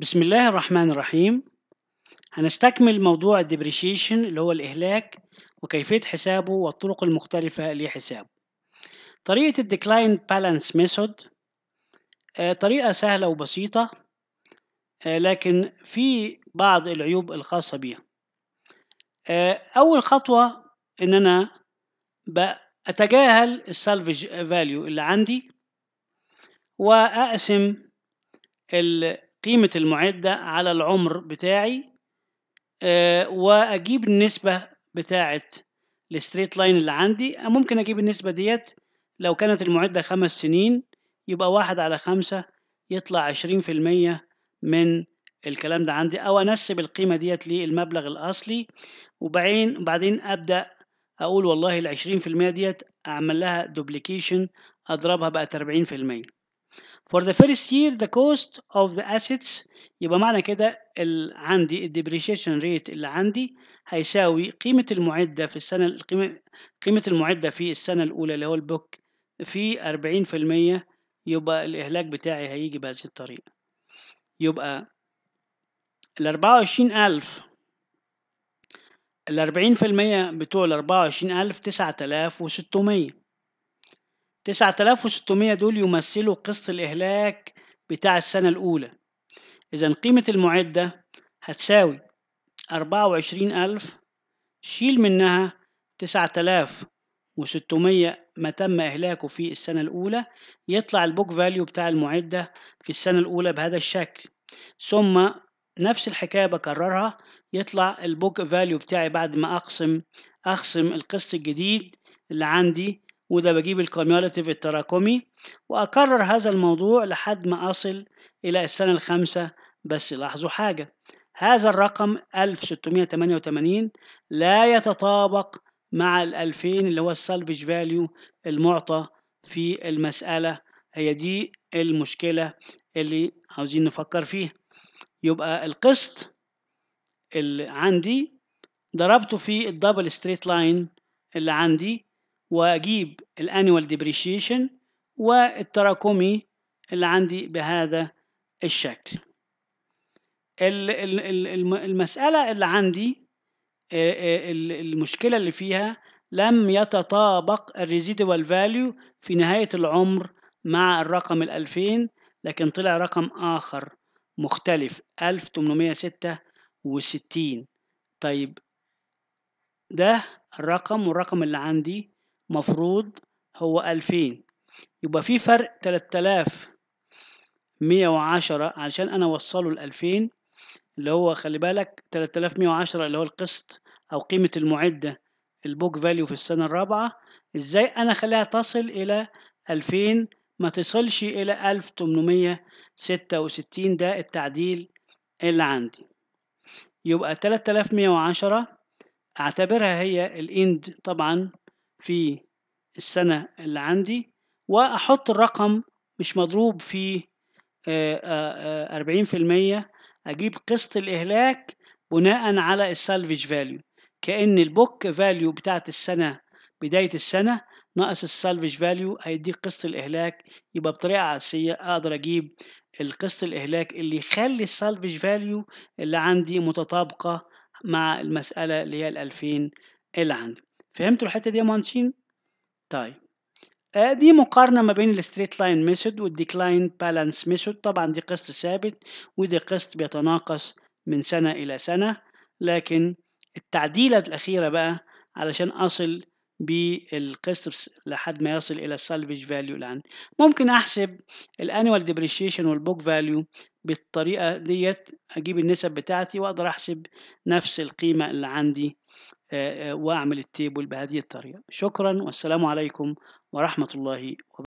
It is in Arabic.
بسم الله الرحمن الرحيم. هنستكمل موضوع ال depreciation اللي هو الإهلاك وكيفية حسابه والطرق المختلفة لحسابه. طريقة ال decline balance method طريقة سهلة وبسيطة آه، لكن في بعض العيوب الخاصة بيها. آه، أول خطوة إن أنا أتجاهل ال salvage value اللي عندي وأقسم قيمة المعدة على العمر بتاعي آه، وأجيب النسبة بتاعة ال straight line اللي عندي. ممكن أجيب النسبة ديت لو كانت المعدة خمس سنين يبقى واحد على خمسة يطلع عشرين في المية من الكلام ده عندي أو أنسب القيمة ديت للمبلغ الأصلي. وبعدين بعدين أبدأ أقول والله العشرين في المية ديت أعمل لها duplication أضربها بقت أربعين في المية. For the first year the cost of the assets يبقى معنى كده عندي ال depreciation rate اللي عندي هيساوي قيمة المعدة في السنة القيمة قيمة المعدة في السنة الأولى اللي هو ال book في أربعين في المية يبقى الإهلاك بتاعي هيجي بهذه الطريقة. يبقى الأربعة وعشرين ألف الأربعين في المية بتوع الأربعة وعشرين ألف تسعة آلاف وستمية. 9600 دول يمثلوا قسط الإهلاك بتاع السنة الأولى. إذا قيمة المعدة هتساوي 24000 شيل منها 9600 ما تم إهلاكه في السنة الأولى يطلع البوك فاليو بتاع المعدة في السنة الأولى بهذا الشكل. ثم نفس الحكاية بكررها يطلع ال book value بتاعي بعد ما أقسم أقسم القسط الجديد اللي عندي وده بجيب ال cumulative التراكمي وأكرر هذا الموضوع لحد ما أصل إلى السنة الخامسة. بس لاحظوا حاجة هذا الرقم 1688 لا يتطابق مع ال 2000 اللي هو ال salvage value المعطى في المسألة. هي دي المشكلة اللي عاوزين نفكر فيها. يبقى القسط اللي عندي ضربته في ال double straight line اللي عندي واجيب ال annual depreciation والتراكمي اللي عندي بهذا الشكل. المسألة اللي عندي المشكلة اللي فيها لم يتطابق الريزيدوال فاليو في نهاية العمر مع الرقم الألفين لكن طلع رقم آخر مختلف ألف تمنمية ستة وستين. طيب ده الرقم والرقم اللي عندي مفروض هو ألفين. يبقى في فرق تلات آلاف مية وعشرة عشان أنا أوصله لألفين اللي هو خلي بالك تلات آلاف مية وعشرة اللي هو القسط أو قيمة المعدة البوك فاليو في السنة الرابعة. إزاي أنا أخليها تصل إلى ألفين؟ ما تصلش إلى ألف تمنمية ستة وستين ده التعديل اللي عندي. يبقى تلات آلاف مية وعشرة أعتبرها هي الإند طبعا. في السنة اللي عندي وأحط الرقم مش مضروب في أربعين في المية. أجيب قسط الإهلاك بناء على ال salvage value كأن ال book value بتاعت السنة بداية السنة ناقص ال salvage value هيديك قسط الإهلاك. يبقى بطريقة عكسية أقدر أجيب القسط الإهلاك اللي يخلي ال salvage value اللي عندي متطابقة مع المسألة اللي هي الألفين اللي عندي. فهمتوا الحتة دي يا مهندسين؟ طيب. آه دي مقارنة ما بين ال straight line method وال declining balance method. طبعا دي قسط ثابت ودي قسط بيتناقص من سنة إلى سنة. لكن التعديلة الأخيرة بقى علشان أصل بالقسط لحد ما يصل إلى ال salvage value عندي ممكن أحسب ال annual depreciation وال book value بالطريقة ديت أجيب النسب بتاعتي وأقدر أحسب نفس القيمة اللي عندي. وأعمل ال table بهذه الطريقة. شكرا والسلام عليكم ورحمة الله وبركاته.